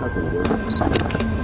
他怎么？